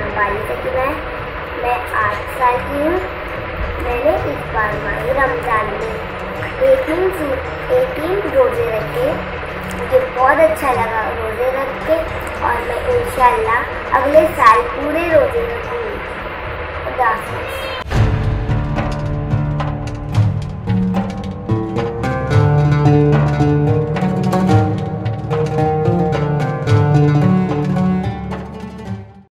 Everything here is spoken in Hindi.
जैसे कि मैं मैं आठ साल की हूँ। मैंने इस बार माही रमज़ान में। एटीन एटीन रोज़े रखे। मुझे बहुत अच्छा लगा रोज़े रख के और मैं इन अगले साल पूरे रोज़े रखूँगी।